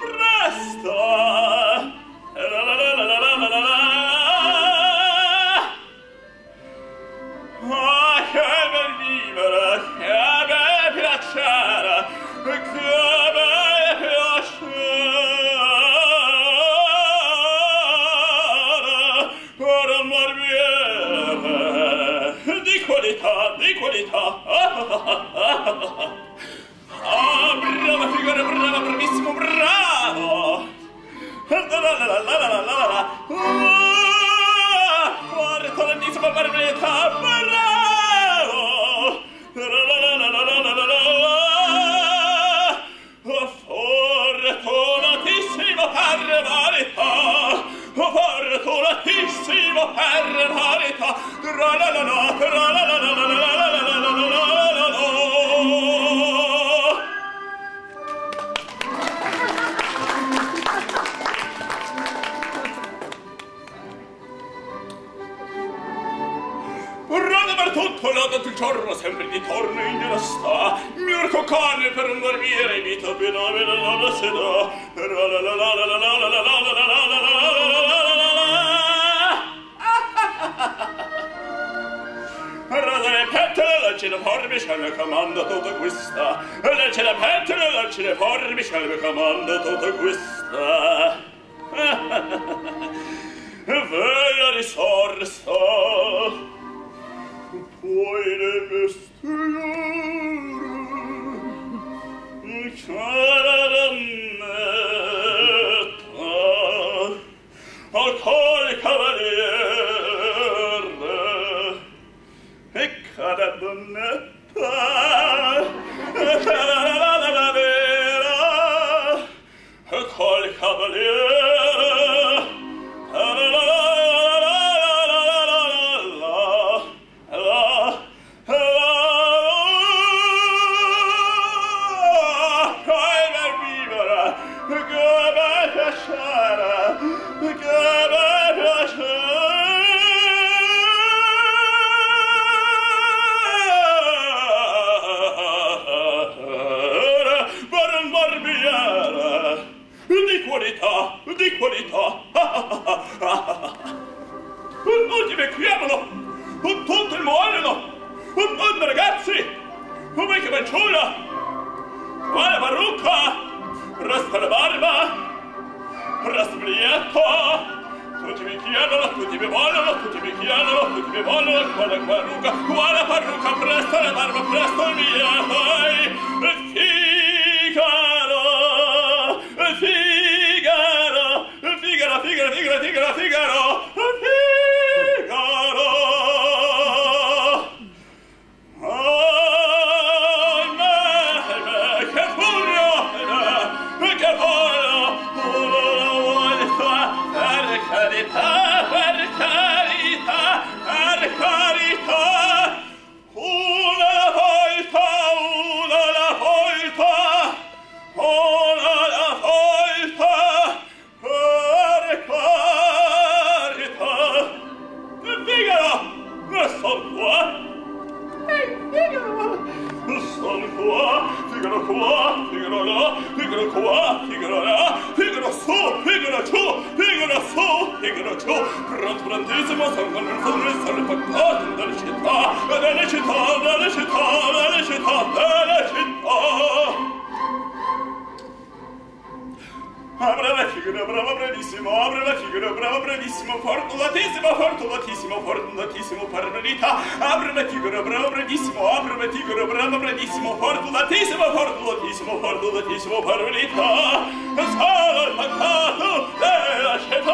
presto! qualità, di qualità. Ah, brava figura, brava, bravissimo, bravo! La la la la la carità tra la la la tra la la la la la la la la la la la tutto lodato il giorno sempre di torno in nella sta mio cane per un barbiere vita bene bene la sera la la la la la la la la la la la la Radere pettere, lancine formi, scelle comanda tutta questa. Lancine pettere, lancine formi, scelle comanda tutta questa. Vella risorsa, puoi ne vestire, Shut up! di qualità. Ultime chiamalo, un tutto il muoiono, un mondo ragazzi, come che manciula, quale parrucca, rasta la barba, rasta blietto, tutti mi chiedono, tutti mi vogliono, tutti mi chiedono, tutti mi vogliono, quale parrucca, quale parrucca, presto la barba, presto ma son qua! Ehi, Figaro! Son qua, Figaro qua, Figaro là, Figaro qua, Figaro là, Figaro su, Figaro giù, Figaro su, Figaro giù, pronto prontissimo, son con il fondo e sono impaccato dalle città, dalle città, dalle città, dalle città, dalle città! figura, brava, bravissimo, apre la figura, bravo, bravissimo, fortunatissimo, fortunatissimo, fortunatissimo, per verità, apre la figura, bravo, bravissimo, apre la figura, bravo, bravissimo, fortunatissimo, fortunatissimo, fortunatissimo, per verità, sala il mancato della scelta